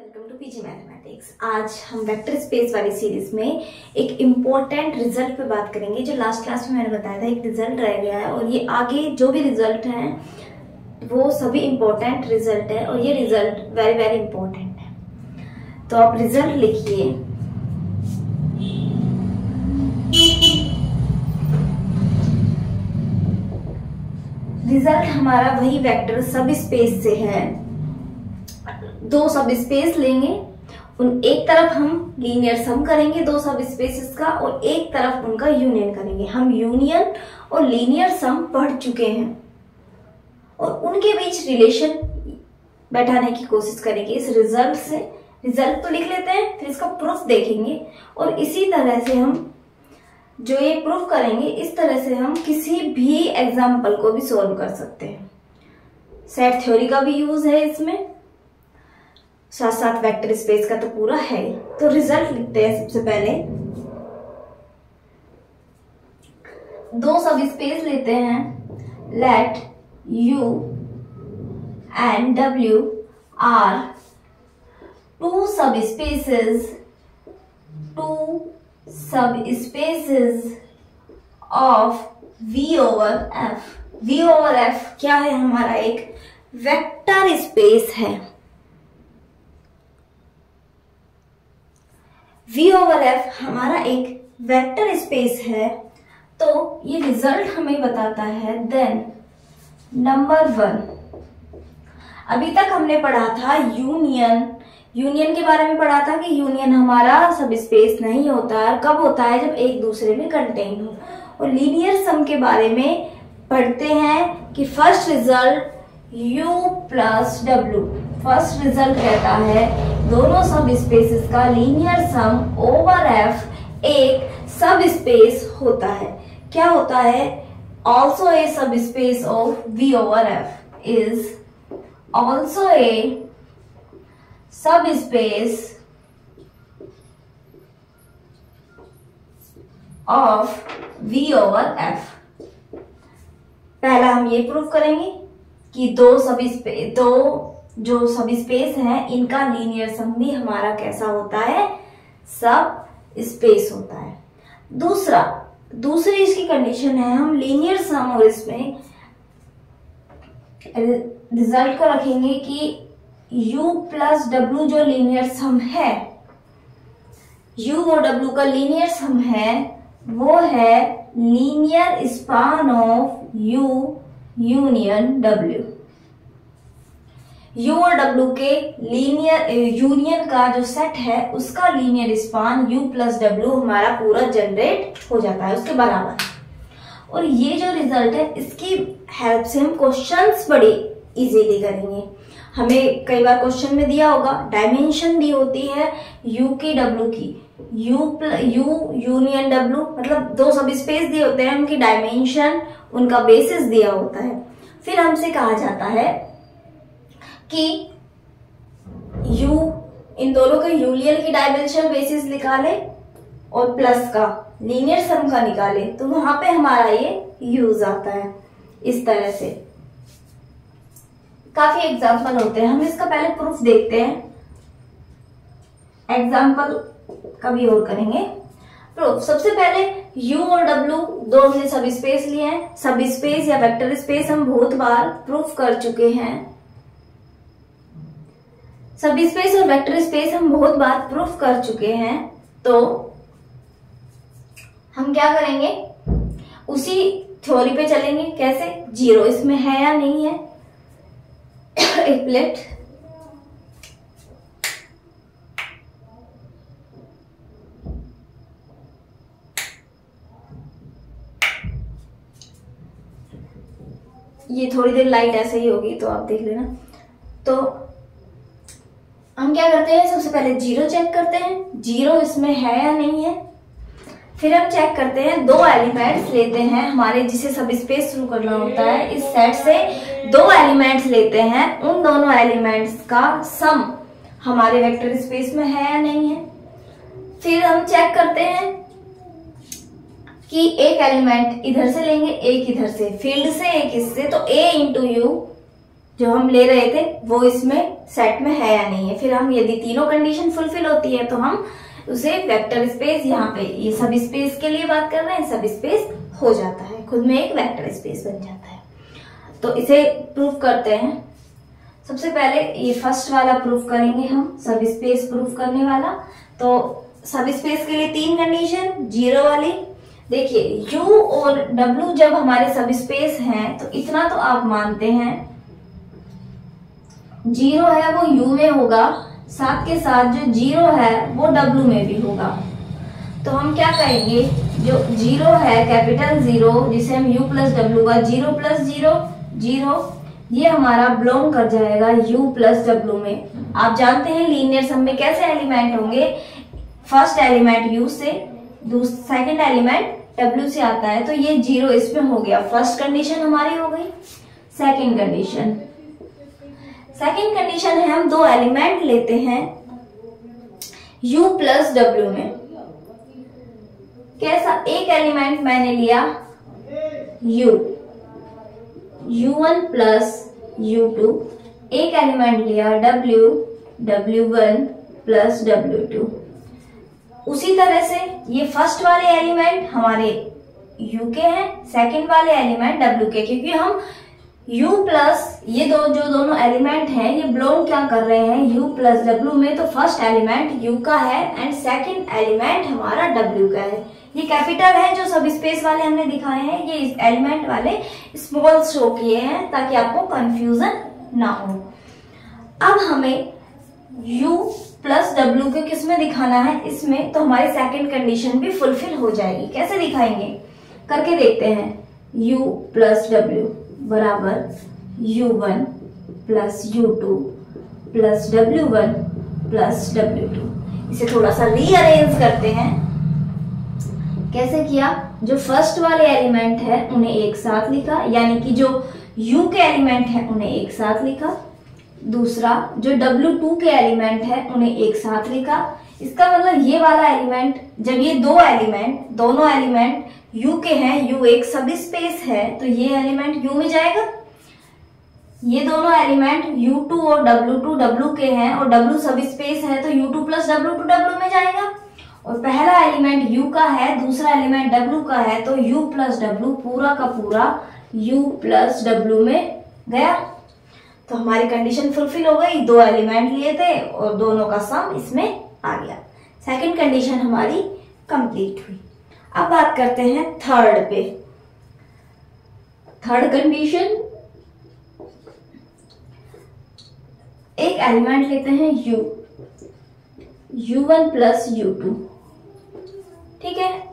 Welcome to PG mathematics. आज हम vector space वाली सीरीज़ में एक इम्पोर्टेंट रिज़ल्ट पे बात करेंगे, जो लास्ट क्लास में मैंने बताया था, एक रिज़ल्ट रह गया है, और ये आगे जो भी रिज़ल्ट हैं, वो सभी इम्पोर्टेंट रिज़ल्ट है, और ये रिज़ल्ट वेरी वेरी इम्पोर्टेंट है। तो आप रिज़ल्ट लिखिए। रिज़ल्ट हमारा वही वेक्टर सब स्पेस से है। दो सब स्पेस लेंगे। उन एक तरफ़ हम लीनियर सम करेंगे दो सब स्पेसेस का और एक तरफ़ उनका यूनियन करेंगे। हम यूनियन और लीनियर सम पढ़ चुके हैं। और उनके बीच रिलेशन बैठाने की कोशिश करेंगे। इस रिज़ल्ट से रिज़ल्ट तो लिख लेते हैं, फिर इसका प्रूफ देखेंगे। और इसी तरह से हम जो ये प्रूफ करेंगे, इस तरह से हम किसी भी एग्ज़ाम्पल को भी सोल्व कर सकते हैं। सेट थ्योरी का भी यूज़ है इसमें। साथ साथ वेक्टर स्पेस का तो पूरा है तो रिज़ल्ट लिखते हैं सबसे पहले। दो सब स्पेस लेते हैं। Let U and W are two subspaces two subspaces of v over f v over f क्या है? हमारा एक वेक्टर स्पेस है। V ओवर f हमारा एक वेक्टर स्पेस है तो ये रिज़ल्ट हमें बताता है देन नंबर वन अभी तक हमने पढ़ा था यूनियन यूनियन के बारे में पढ़ा था कि यूनियन हमारा सब स्पेस नहीं होता है कब होता है जब एक दूसरे में कंटेन हो। और लीनियर सम के बारे में पढ़ते हैं कि first result u plus W first result कहता है दोनों सब स्पेसेस का लीनियर सम ओवर f एक सब स्पेस होता है। क्या होता है? Also a subspace of V over F is also a subspace of v over f पहला हम ये प्रूव करेंगे कि दो सब स्पेस दो जो सब स्पेस है, इनका लीनियर सम भी हमारा कैसा होता है? सब स्पेस होता है। दूसरा, दूसरी इसकी कंडीशन है, हम लीनियर सम और इसमें रिज़ल्ट को रखेंगे कि u प्लस डब्ल्यू जो लीनियर सम है, u और w का लीनियर सम है, वो है linear span of u union w u और w के लीनियर यूनियन का जो सेट है, उसका linear span U plus W हमारा पूरा जनरेट हो जाता है उसके बराबर। और ये जो रिज़ल्ट है, इसकी हेल्प से हम क्वेश्चंस बड़े इजीली करेंगे। हमें कई बार क्वेश्चन में दिया होगा डायमेंशन दी होती है u की w की। U u यूनियन w मतलब दो सब स्पेस दिए होते हैं, उनकी डायमेंशन उनका बेसिस दिया होता है। फिर हमसे कहा जाता है कि u, इन दोनों के यूलियन की डायमेंशन बेसिस निकाले और प्लस का लीनियर सम का निकाले तो वहाँ पे हमारा ये यूज़ आता है, इस तरह से। काफ़ी एग्ज़ाम्पल होते हैं। हम इसका पहले प्रूफ देखते हैं। एग्ज़ाम्पल कभी और करेंगे। प्रूफ सबसे पहले u और w दो हमने सब स्पेस लिए हैं। सब स्पेस या वेक्टर स्पेस हम बहुत बार प्रूफ कर चुके हैं। सब स्पेस और वेक्टर स्पेस हम बहुत बार प्रूफ कर चुके हैं तो हम क्या करेंगे? उसी थ्योरी पे चलेंगे, कैसे? ज़ीरो इसमें है या नहीं है? एक प्लेट ये थोड़ी देर लाइट ऐसे ही होगी तो आप देख लेना। तो हम क्या करते हैं? सबसे पहले ज़ीरो चेक करते हैं। ज़ीरो इसमें है या नहीं है? फिर हम चेक करते हैं। दो एलिमेंट्स लेते हैं हमारे, जिसे सब स्पेस शुरू करना होता है। इस सेट से दो एलिमेंट्स लेते हैं। उन दोनों एलिमेंट्स का सम हमारे वेक्टर स्पेस में है या नहीं है? फिर हम चेक करते हैं कि एक एलिमेंट इधर से लेंगे, एक इधर से। फ़ील्ड से एक इससे। तो a इंटू यू जो हम ले रहे थे, वो इसमें सेट में है या नहीं है। फिर हम यदि तीनों कंडीशन फुलफिल होती है तो हम उसे वेक्टर स्पेस यहाँ पे, ये सब स्पेस के लिए बात कर रहे हैं, सब स्पेस हो जाता है। खुद में एक वेक्टर स्पेस बन जाता है। तो इसे प्रूफ करते हैं। सबसे पहले ये फ़र्स्ट वाला प्रूफ करेंगे हम, सब स्पेस प्रूफ करने वाला। तो सब स्पेस के लिए तीन कंडीशन ज़ीरो वाली। देखिए, u और w जब हमारे सब स्पेस हैं तो इतना तो आप मानते हैं। ज़ीरो है वो u में होगा साथ के साथ जो ज़ीरो है वो w में भी होगा। तो हम क्या कहेंगे जो ज़ीरो है, कैपिटल ज़ीरो, जिसे हम u प्लस डब्ल्यू का ज़ीरो प्लस ज़ीरो ज़ीरो, ये हमारा बिलोंग कर जाएगा u प्लस डब्ल्यू में। आप जानते हैं लीनियर सम में कैसे एलिमेंट होंगे? फ़र्स्ट एलिमेंट u से सेकंड एलिमेंट w से आता है तो ये ज़ीरो इसमें हो गया। फ़र्स्ट कंडीशन हमारी हो गई सेकंड कंडीशन सेकंड कंडीशन है, हम दो एलिमेंट लेते हैं। U प्लस डब्ल्यू में। कैसा, एक एलिमेंट मैंने लिया u u1 प्लस u2 एक एलिमेंट लिया w w1 प्लस w2 उसी तरह से ये फ़र्स्ट वाले एलिमेंट हमारे u के हैं सेकंड वाले एलिमेंट w के, क्योंकि हम u प्लस ये दो, जो दोनों एलिमेंट हैं, ये बिलोंग क्या कर रहे हैं? U प्लस w में तो फ़र्स्ट एलिमेंट u का है एंड सेकंड एलिमेंट हमारा w का है। ये कैपिटल है जो सब स्पेस वाले हमने दिखाए हैं। ये एलिमेंट वाले स्मॉल शो किए हैं ताकि आपको कंफ्यूजन ना हो। अब हमें u प्लस डब्ल्यू को किसमें दिखाना है? इसमें तो हमारी सेकंड कंडीशन भी फुलफिल हो जाएगी। कैसे दिखाएँगे? करके देखते हैं। U प्लस डब्ल्यू बराबर U one plus U two plus W one plus W two इसे थोड़ा सा रीअरेंज करते हैं। कैसे किया? जो फ़र्स्ट वाले एलिमेंट है, उन्हें एक साथ लिखा, यानी कि जो u के एलिमेंट है, उन्हें एक साथ लिखा। दूसरा, जो W2 के एलिमेंट है, उन्हें एक साथ लिखा। इसका मतलब ये वाला एलिमेंट, जब ये दो एलिमेंट, दोनों एलिमेंट U के हैं U एक सब स्पेस है तो ये एलिमेंट U में जाएगा? ये दोनों एलिमेंट U2 और W2 W के हैं और W सब स्पेस है तो U2 प्लस W2 W में जाएगा। और पहला एलिमेंट U का है, दूसरा एलिमेंट W का है तो U प्लस डब्ल्यू पूरा का पूरा U प्लस डब्ल्यू में गया। तो हमारी कंडीशन फुलफिल हो गई, दो एलिमेंट लिए थे और दोनों का सम इसमें आ गया। सेकंड कंडीशन हमारी कंप्लीट हुई। अब बात करते हैं थर्ड पे। थर्ड कंडीशन एक एलिमेंट लेते हैं u u1 प्लस यू ठीक है?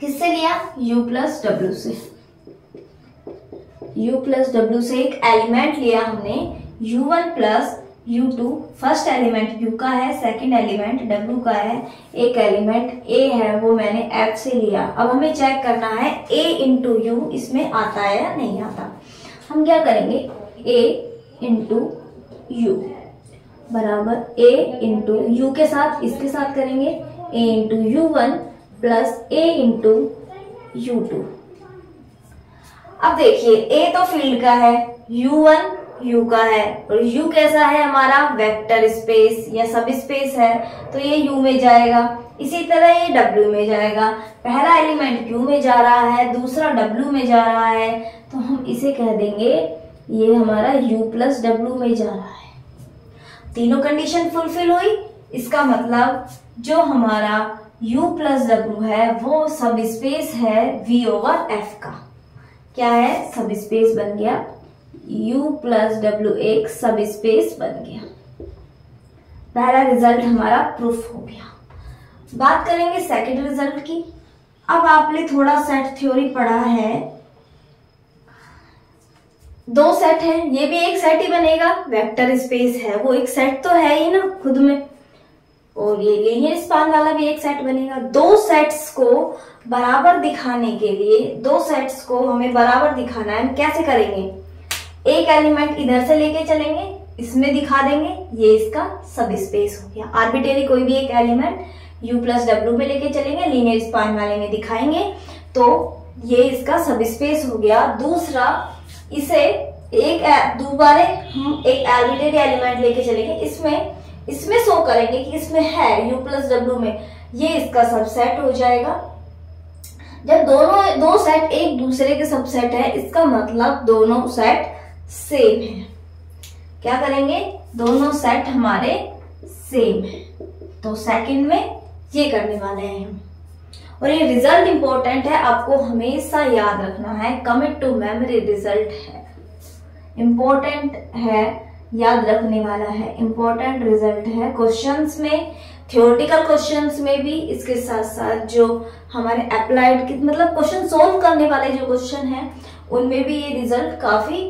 किससे लिया? U प्लस डब्ल्यू से। U प्लस डब्ल्यू से एक एलिमेंट लिया हमने। U1 plus u2 first element u का है सेकंड एलिमेंट w का है, एक एलिमेंट a है, वो मैंने f से लिया। अब हमें चेक करना है, a इंटू यू इसमें आता है या नहीं आता? हम क्या करेंगे? A इंटू यू बराबर a इंटू यू के साथ इसके साथ करेंगे। A into U one plus A into U two अब देखिए, a तो फ़ील्ड का है u1 u का है। और u कैसा है? हमारा वेक्टर स्पेस या सब स्पेस है तो ये u में जाएगा। इसी तरह ये w में जाएगा। पहला एलिमेंट q में जा रहा है, दूसरा w में जा रहा है तो हम इसे कह देंगे, ये हमारा u प्लस डब्ल्यू में जा रहा है। तीनों कंडीशन फुलफिल हुई। इसका मतलब जो हमारा u प्लस डब्ल्यू है, वो सब स्पेस है v ओवर f का। क्या है? सब स्पेस बन गया u प्लस डब्ल्यू एक सब स्पेस बन गया। पहला रिज़ल्ट हमारा प्रूफ हो गया। बात करेंगे सेकंड रिज़ल्ट की। अब आपने थोड़ा सेट थ्योरी पढ़ा है। दो सेट है, ये भी एक सेट ही बनेगा। वेक्टर स्पेस है, वो एक सेट तो है ही ना, खुद में। और ये लीनियर स्पान वाला भी एक सेट बनेगा। दो सेट्स को बराबर दिखाने के लिए, दो सेट्स को हमें बराबर दिखाना है, हम कैसे करेंगे? एक एलिमेंट इधर से लेके चलेंगे, इसमें दिखा देंगे, ये इसका सब स्पेस हो गया। आर्बिटेरी कोई भी एक एलिमेंट u प्लस डब्ल्यू में लेके चलेंगे लीनियर स्पान वाले में दिखाएँगे तो ये इसका सब स्पेस हो गया। दूसरा, इसे एक दोबारे हम एक आर्बिट्रेरी एलिमेंट लेके चलेंगे। इसमें इसमें शो करेंगे कि इसमें है u प्लस डब्ल्यू में। ये इसका सबसेट हो जाएगा। जब दोनों, दो सेट एक दूसरे के सबसेट है, इसका मतलब दोनों सेट सेम है। क्या करेंगे? दोनों सेट हमारे सेम है। तो सेकंड में ये करने वाले हैं। हम और ये रिज़ल्ट इंपॉर्टेंट है, आपको हमेशा याद रखना है कमिट टू मेमोरी रिज़ल्ट है। इंपॉर्टेंट है, याद रखने वाला है। इंपॉर्टेंट रिज़ल्ट है क्वेश्चंस में थियोरटिकल क्वेश्चंस में भी, इसके साथ साथ जो हमारे अप्लाइड मतलब क्वेश्चन सोल्व करने वाले जो क्वेश्चन है, उनमें भी ये रिज़ल्ट काफ़ी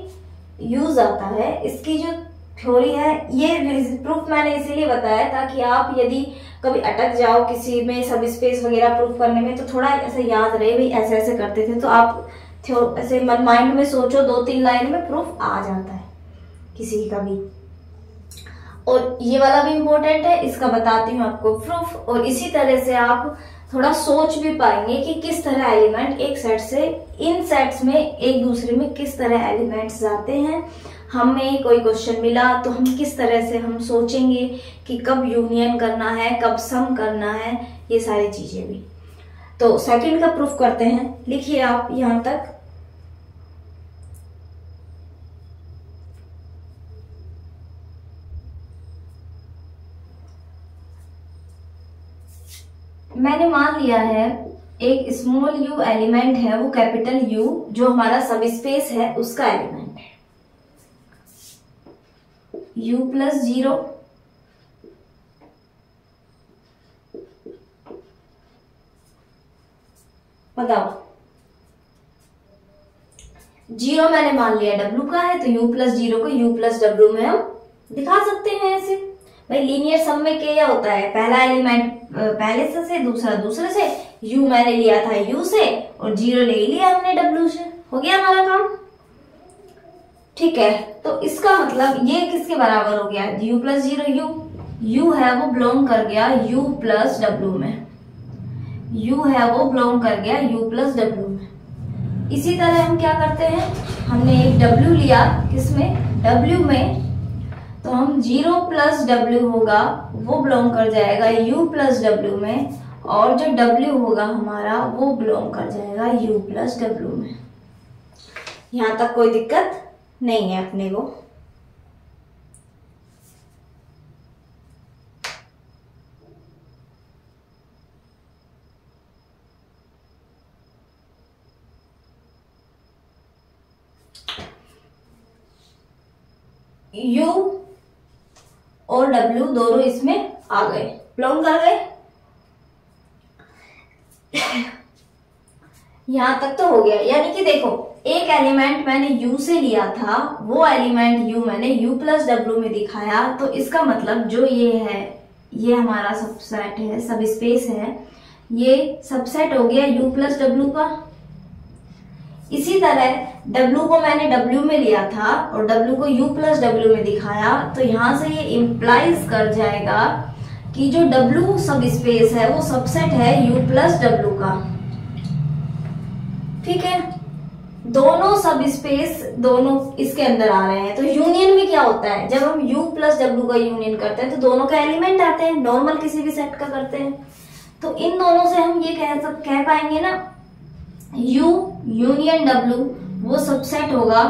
यूज़ आता है, इसकी जो थ्योरी है, ये प्रूफ मैंने इसीलिए बताया ताकि आप यदि कभी अटक जाओ किसी में सब स्पेस वगैरह प्रूफ करने में तो थोड़ा ऐसे याद रहे, भाई ऐसे ऐसे करते थे तो आप ऐसे माइंड में सोचो, दो तीन लाइन में प्रूफ आ जाता है किसी का भी। और ये वाला भी इम्पोर्टेंट है, इसका बताती हूँ आपको प्रूफ और इसी तरह से आप थोड़ा सोच भी पाएँगे कि किस तरह एलिमेंट एक सेट से इन सेट्स में एक दूसरे में किस तरह एलिमेंट्स जाते हैं। हमें कोई क्वेश्चन मिला तो हम किस तरह से हम सोचेंगे कि कब यूनियन करना है, कब सम करना है, ये सारी चीज़ें भी। तो सेकंड का प्रूफ करते हैं। लिखिए आप यहाँ तक। मैंने मान लिया है, एक स्मॉल यू एलिमेंट है, वो कैपिटल यू जो हमारा सब स्पेस है, उसका एलिमेंट है। यू प्लस ज़ीरो बताओ। ज़ीरो मैंने मान लिया डब्लू का है तो यू प्लस ज़ीरो को यू प्लस डब्ल्यू में हम दिखा सकते हैं ऐसे। भाई लीनियर सम में क्या होता है? पहला एलिमेंट पहले से, से दूसरा दूसरे से। U मैंने लिया था u से और ज़ीरो ले लिया हमने w से। हो गया हमारा काम? ठीक है तो इसका मतलब ये किसके बराबर हो गया? U plus zero U U है वो बिलोंग कर गया u प्लस डब्ल्यू में। U है वो बिलोंग कर गया u प्लस डब्ल्यू में। इसी तरह हम क्या करते हैं? हमने एक w लिया किसमें? W में। तो हम ज़ीरो प्लस डब्ल्यू होगा, वो बिलोंग कर जाएगा यू प्लस डब्ल्यू में, और जो डब्ल्यू होगा हमारा, वो बिलोंग कर जाएगा यू प्लस डब्ल्यू में। यहाँ तक कोई दिक्कत नहीं है अपने को। यू और डब्ल्यू दोनों इसमें आ गए। प्लॉन कर गए? यहाँ तक तो हो गया। यानी कि देखो, एक एलिमेंट मैंने u से लिया था, वो एलिमेंट u मैंने u प्लस डब्ल्यू में दिखाया तो इसका मतलब जो ये है, ये हमारा सबसेट है सब स्पेस है, ये सबसेट हो गया u प्लस डब्ल्यू का। इसी तरह w को मैंने w में लिया था और w को u प्लस डब्ल्यू में दिखाया तो यहाँ से ये इंप्लाइज कर जाएगा कि जो w सब स्पेस है, वो सबसेट है u प्लस डब्ल्यू का। ठीक है? दोनों सब स्पेस दोनों इसके अंदर आ रहे हैं। तो यूनियन में क्या होता है? जब हम u प्लस डब्ल्यू का यूनियन करते हैं तो दोनों का एलिमेंट आते हैं। नॉर्मल किसी भी सेट का करते हैं। तो इन दोनों से हम ये कह कह पाएँगे ना? U यूनियन w, वो सबसेट होगा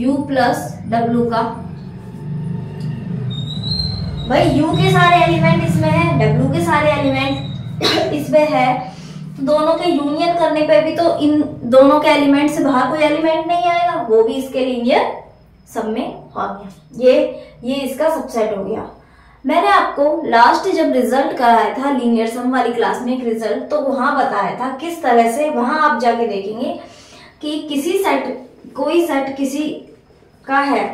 u प्लस डब्ल्यू का। भाई, u के सारे एलिमेंट इसमें है, w के सारे एलिमेंट इसमें है। दोनों के यूनियन करने पे भी तो इन दोनों के एलिमेंट से बाहर कोई एलिमेंट नहीं आएगा। वो भी इसके लीनियर सब में आ गया। ये ये इसका सबसेट हो गया। मैंने आपको लास्ट जब रिज़ल्ट कराया था लीनियर सम वाली क्लास में एक रिज़ल्ट तो वहाँ बताया था किस तरह से वहाँ आप जाके देखेंगे कि किसी सेट कोई सेट किसी का है।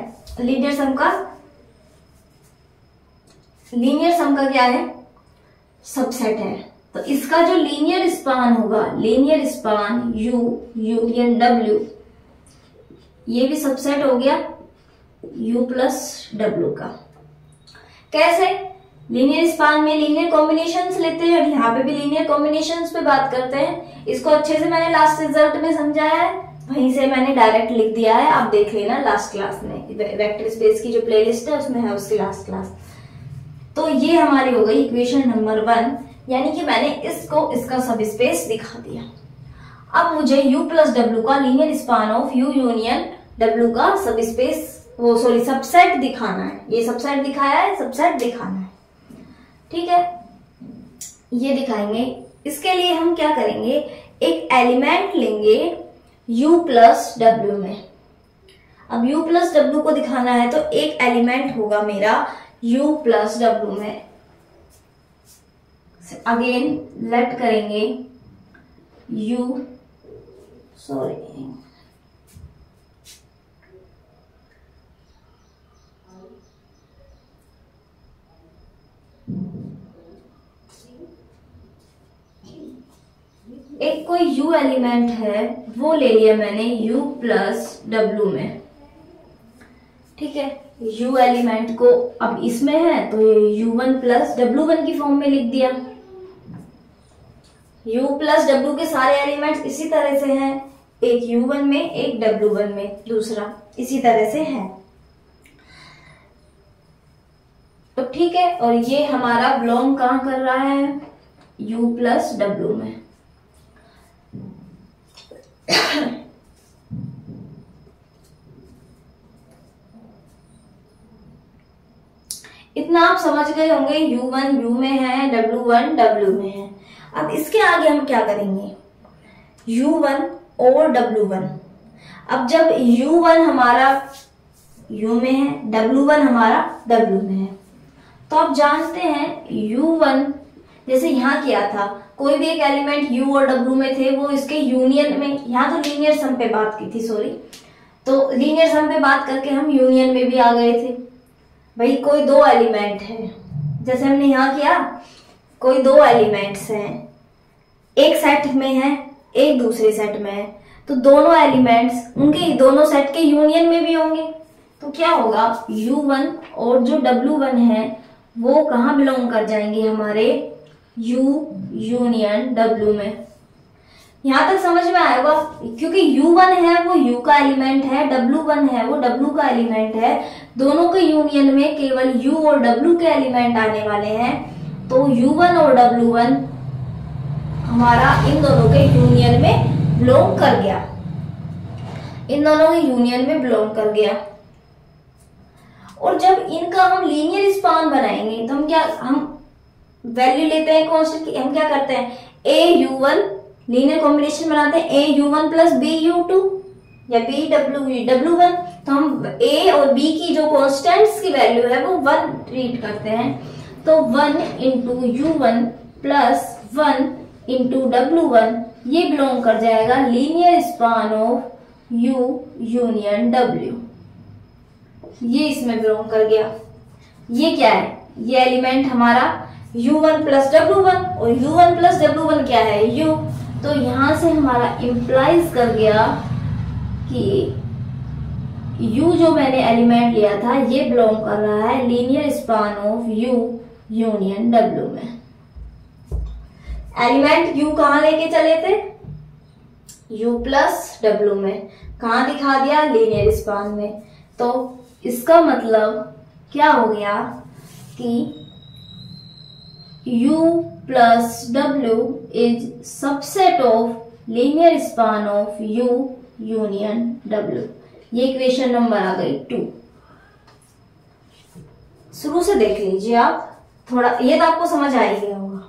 लीनियर सम का लीनियर सम का क्या है? सबसेट है। तो इसका जो लीनियर स्पान होगा linear span U union W ये भी सबसेट हो गया u प्लस डब्ल्यू का। कैसे? लीनियर स्पान में लीनियर कॉम्बिनेशन लेते हैं और यहाँ पे भी लीनियर कॉम्बिनेशन पे बात करते हैं। इसको अच्छे से मैंने लास्ट रिज़ल्ट में समझाया है। वहीं से मैंने डायरेक्ट लिख दिया है। आप देख लेना लास्ट क्लास में। वेक्टर स्पेस की जो प्लेलिस्ट है, उसमें है उसकी लास्ट क्लास तो ये हमारी हो गई इक्वेशन नंबर वन यानी कि मैंने इसको, इसका सब स्पेस दिखा दिया। अब मुझे u प्लस डब्ल्यू का linear span of u union W का सब स्पेस वो सॉरी सबसेट दिखाना है। ये सबसेट दिखाया है सबसेट दिखाना है। ठीक है? ये दिखाएँगे। इसके लिए हम क्या करेंगे? एक एलिमेंट लेंगे u प्लस डब्ल्यू में। अब u प्लस डब्ल्यू को दिखाना है तो एक एलिमेंट होगा मेरा u प्लस डब्ल्यू में। अगेन लेट करेंगे u सॉरी एक कोई u एलिमेंट है, वो ले लिया मैंने u प्लस डब्ल्यू में। ठीक है? U एलिमेंट को अब इसमें है तो ये u one plus W one की फॉर्म में लिख दिया। U प्लस डब्ल्यू के सारे एलिमेंट्स इसी तरह से हैं। एक u वन में, एक डब्ल्यू वन में, दूसरा इसी तरह से है। तो ठीक है, और ये हमारा बिलोंग कहाँ कर रहा है? U प्लस डब्ल्यू में। इतना आप समझ गए होंगे u1 u में है w1 w में है। अब इसके आगे हम क्या करेंगे? U1 और w1 अब जब u1 हमारा u में है w1 हमारा w में है। तो आप जानते हैं u1 जैसे यहाँ किया था, कोई भी एक एलिमेंट u और w में थे, वो इसके यूनियन में, यहाँ तो लीनियर सम पे बात की थी सॉरी तो लीनियर सम पे बात करके हम यूनियन में भी आ गए थे। भाई, कोई दो एलिमेंट है। जैसे हमने यहाँ किया, कोई दो एलिमेंट्स हैं। एक सेट में है, एक दूसरे सेट में है। तो दोनों एलिमेंट्स उनके दोनों सेट के यूनियन में भी होंगे। तो क्या होगा u1 और जो w1 है, वो कहाँ बिलोंग कर जाएँगे हमारे u यूनियन w में। यहाँ तक समझ में आएगा क्योंकि u1 है, वो u का एलिमेंट है w1 है, वो w का एलिमेंट है। दोनों के यूनियन में केवल u और w के एलिमेंट आने वाले हैं। तो u1 और w1 हमारा इन दोनों के यूनियन में बिलोंग कर गया। इन दोनों के यूनियन में बिलोंग कर गया। और जब इनका हम लीनियर स्पान बनाएँगे तो हम क्या, हम वैल्यू लेते हैं कॉन्स्टेंट की, हम क्या करते हैं? A U one linear combination बनाते हैं A U one plus B U two या बी डब्ल्यू डब्ल्यू वन तो हम ए और बी की जो कॉन्स्टेंट्स की वैल्यू है, वो वन ट्रीट करते हैं। तो one into U one plus one into W one ये बिलोंग कर जाएगा linear span of U union W ये इसमें बिलोंग कर गया। ये क्या है? ये एलिमेंट हमारा u1 one plus W one और u1 one plus W one क्या है? U. तो यहाँ से हमारा इंप्लाइज कर गया कि u जो मैंने एलिमेंट लिया था, ये बिलोंग कर रहा है linear span of u union w में। एलिमेंट u कहाँ लेके चले थे? U प्लस डब्ल्यू में। कहा दिखा दिया? लीनियर स्पान में। तो इसका मतलब क्या हो गया कि u plus w is subset of linear span of u union w. ये इक्वेशन नंबर आ गई टू शुरू से देख लीजिए आप। थोड़ा, ये तो आपको समझ आ ही गया होगा।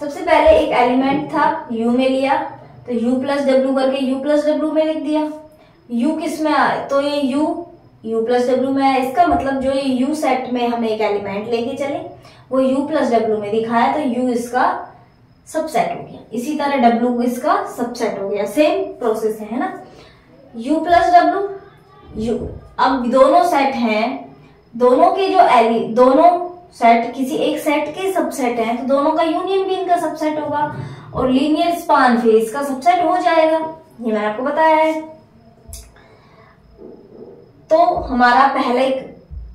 सबसे पहले एक एलिमेंट था, u में लिया तो u प्लस डब्ल्यू करके u प्लस डब्ल्यू में लिख दिया। U किसमें आए तो ये u u प्लस डब्ल्यू में आया। इसका मतलब जो ये u सेट में हम एक एलिमेंट लेके चले वो u प्लस डब्ल्यू में दिखाया तो u इसका सबसेट हो गया। इसी तरह w इसका सबसेट हो गया। सेम प्रोसेस है ना? U प्लस डब्ल्यू u अब दोनों सेट हैं। दोनों के जो एली दोनों सेट किसी एक सेट के सबसेट हैं तो दोनों का यूनियन भी इनका सबसेट होगा और लीनियर स्पान फिर इसका सबसेट हो जाएगा। ये मैंने आपको बताया है। तो हमारा पहले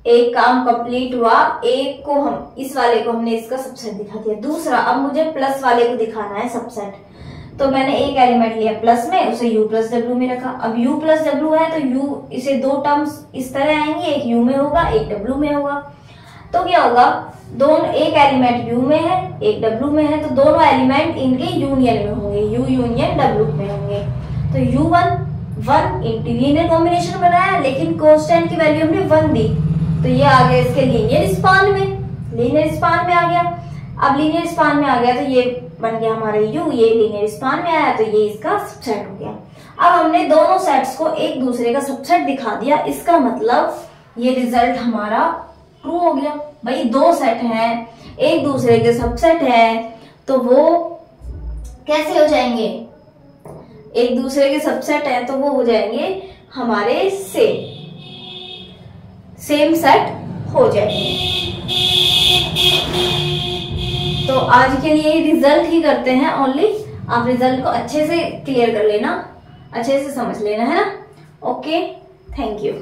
एक काम कंप्लीट हुआ, एक को हम, इस वाले को हमने इसका सबसेट दिखा दिया। दूसरा, अब मुझे प्लस वाले को दिखाना है सबसेट तो मैंने एक एलिमेंट लिया प्लस में, उसे u प्लस डब्ल्यू में रखा। अब u प्लस डब्ल्यू है तो u, इसे दो टर्म्स इस तरह आएँगे, एक u में होगा, एक w में होगा। तो क्या होगा? दोनों, एक एलिमेंट u में है, एक w में है तो दोनों एलिमेंट इनके यूनियन में होंगे, u यूनियन w में होंगे। तो u वन इंटीलिनियर कॉम्बिनेशन बनाया, लेकिन कोस्टेंट की वैल्यू हमने वन दी। तो ये आ गया इसके लीनियर स्पान में। लीनियर स्पान में आ गया। अब लीनियर स्पान में आ गया तो ये बन गया हमारा यू ये लीनियर स्पान में आया तो ये इसका सबसेट हो गया। अब हमने दोनों सेट्स को एक दूसरे का सबसेट दिखा दिया। इसका मतलब ये रिज़ल्ट हमारा ट्रू हो गया। भाई, दो सेट हैं, एक दूसरे के सबसेट है तो वो कैसे हो जाएँगे? एक दूसरे के सबसेट है तो वो हो जाएँगे हमारे सेम सेम सेट हो जाएगी तो आज के लिए रिज़ल्ट ही करते हैं ओनली आप रिज़ल्ट को अच्छे से क्लियर कर लेना, अच्छे से समझ लेना, है ना? Okay thank you